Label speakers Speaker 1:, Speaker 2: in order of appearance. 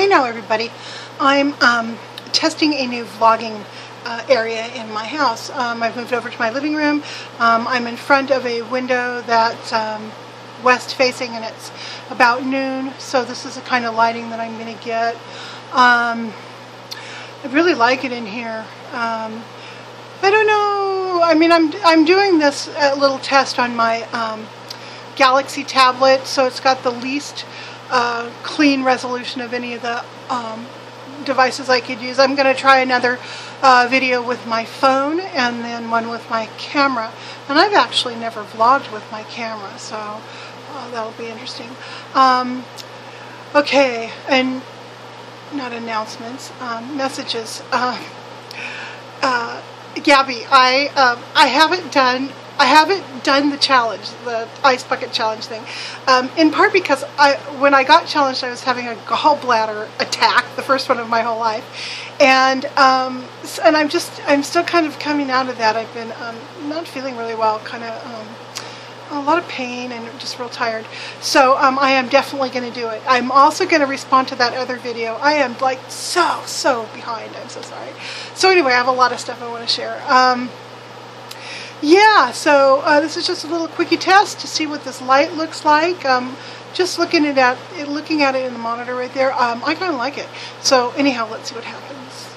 Speaker 1: Hey now everybody, I'm um, testing a new vlogging uh, area in my house. Um, I've moved over to my living room. Um, I'm in front of a window that's um, west facing and it's about noon so this is the kind of lighting that I'm going to get. Um, I really like it in here. Um, I don't know, I mean I'm, I'm doing this uh, little test on my Galaxy tablet so it's got the least clean resolution of any of the um, devices I could use. I'm going to try another uh, video with my phone and then one with my camera. And I've actually never vlogged with my camera, so uh, that'll be interesting. Um, okay, and not announcements, um, messages. Uh, uh Gabby, I um, I haven't done I haven't done the challenge, the ice bucket challenge thing, um, in part because I, when I got challenged, I was having a gallbladder attack, the first one of my whole life, and um, and I'm just I'm still kind of coming out of that. I've been um, not feeling really well, kind of um, a lot of pain and just real tired. So um, I am definitely going to do it. I'm also going to respond to that other video. I am like so so behind. I'm so sorry. So anyway, I have a lot of stuff I want to share. Yeah, so uh, this is just a little quickie test to see what this light looks like. Um, just looking at it, looking at it in the monitor right there, um, I kind of like it. So anyhow, let's see what happens.